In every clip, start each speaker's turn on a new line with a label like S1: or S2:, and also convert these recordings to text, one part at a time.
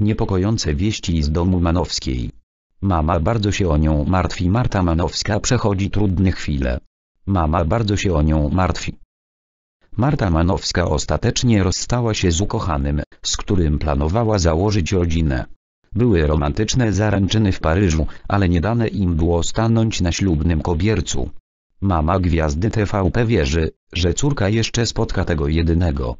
S1: Niepokojące wieści z domu Manowskiej. Mama bardzo się o nią martwi. Marta Manowska przechodzi trudne chwile. Mama bardzo się o nią martwi. Marta Manowska ostatecznie rozstała się z ukochanym, z którym planowała założyć rodzinę. Były romantyczne zaręczyny w Paryżu, ale nie dane im było stanąć na ślubnym kobiercu. Mama gwiazdy TVP wierzy, że córka jeszcze spotka tego jedynego.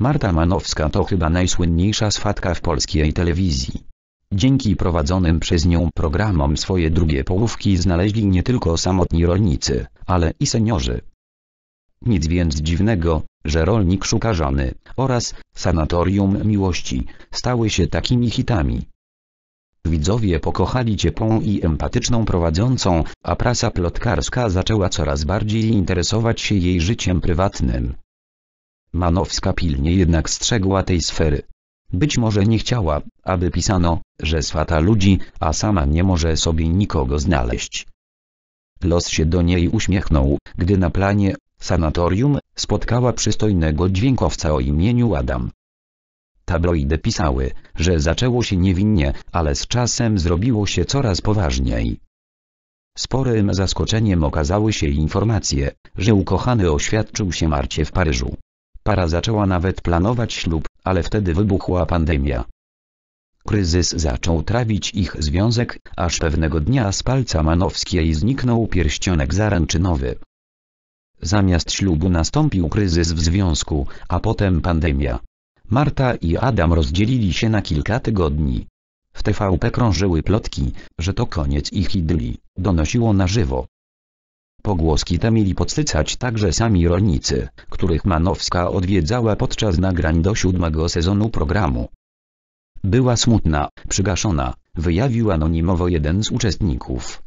S1: Marta Manowska to chyba najsłynniejsza swatka w polskiej telewizji. Dzięki prowadzonym przez nią programom swoje drugie połówki znaleźli nie tylko samotni rolnicy, ale i seniorzy. Nic więc dziwnego, że rolnik szuka żony oraz sanatorium miłości stały się takimi hitami. Widzowie pokochali ciepłą i empatyczną prowadzącą, a prasa plotkarska zaczęła coraz bardziej interesować się jej życiem prywatnym. Manowska pilnie jednak strzegła tej sfery. Być może nie chciała, aby pisano, że swata ludzi, a sama nie może sobie nikogo znaleźć. Los się do niej uśmiechnął, gdy na planie sanatorium spotkała przystojnego dźwiękowca o imieniu Adam. Tabloidy pisały, że zaczęło się niewinnie, ale z czasem zrobiło się coraz poważniej. Sporym zaskoczeniem okazały się informacje, że ukochany oświadczył się Marcie w Paryżu. Para zaczęła nawet planować ślub, ale wtedy wybuchła pandemia. Kryzys zaczął trawić ich związek, aż pewnego dnia z palca Manowskiej zniknął pierścionek zaręczynowy. Zamiast ślubu nastąpił kryzys w związku, a potem pandemia. Marta i Adam rozdzielili się na kilka tygodni. W TVP krążyły plotki, że to koniec ich idylii, donosiło na żywo. Pogłoski te mieli podsycać także sami rolnicy, których Manowska odwiedzała podczas nagrań do siódmego sezonu programu. Była smutna, przygaszona, wyjawił anonimowo jeden z uczestników.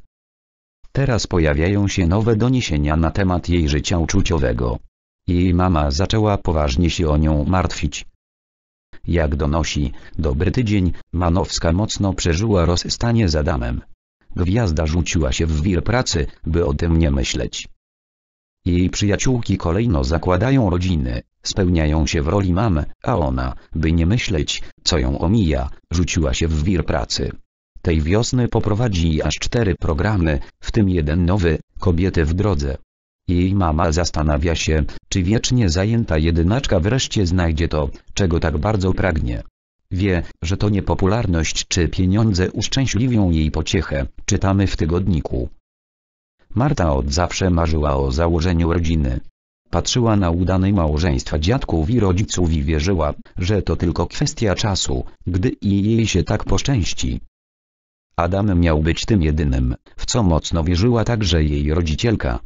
S1: Teraz pojawiają się nowe doniesienia na temat jej życia uczuciowego. Jej mama zaczęła poważnie się o nią martwić. Jak donosi, dobry tydzień, Manowska mocno przeżyła rozstanie z Adamem. Gwiazda rzuciła się w wir pracy, by o tym nie myśleć. Jej przyjaciółki kolejno zakładają rodziny, spełniają się w roli mamy, a ona, by nie myśleć, co ją omija, rzuciła się w wir pracy. Tej wiosny poprowadzi aż cztery programy, w tym jeden nowy, Kobiety w drodze. Jej mama zastanawia się, czy wiecznie zajęta jedynaczka wreszcie znajdzie to, czego tak bardzo pragnie. Wie, że to niepopularność czy pieniądze uszczęśliwią jej pociechę, czytamy w tygodniku. Marta od zawsze marzyła o założeniu rodziny. Patrzyła na udane małżeństwa dziadków i rodziców i wierzyła, że to tylko kwestia czasu, gdy i jej się tak poszczęści. Adam miał być tym jedynym, w co mocno wierzyła także jej rodzicielka.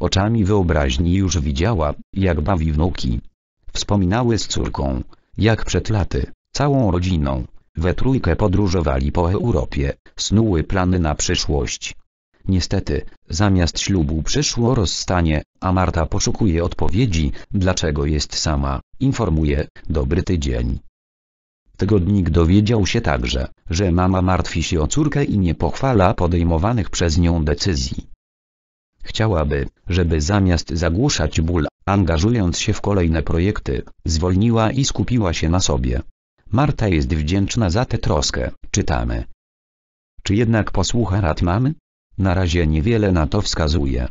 S1: Oczami wyobraźni już widziała, jak bawi wnuki. Wspominały z córką, jak przed laty, całą rodziną, we trójkę podróżowali po Europie, snuły plany na przyszłość. Niestety, zamiast ślubu przyszło rozstanie, a Marta poszukuje odpowiedzi, dlaczego jest sama, informuje, dobry tydzień. Tygodnik dowiedział się także, że mama martwi się o córkę i nie pochwala podejmowanych przez nią decyzji. Chciałaby, żeby zamiast zagłuszać ból, angażując się w kolejne projekty, zwolniła i skupiła się na sobie. Marta jest wdzięczna za tę troskę, czytamy. Czy jednak posłucha rad mamy? Na razie niewiele na to wskazuje.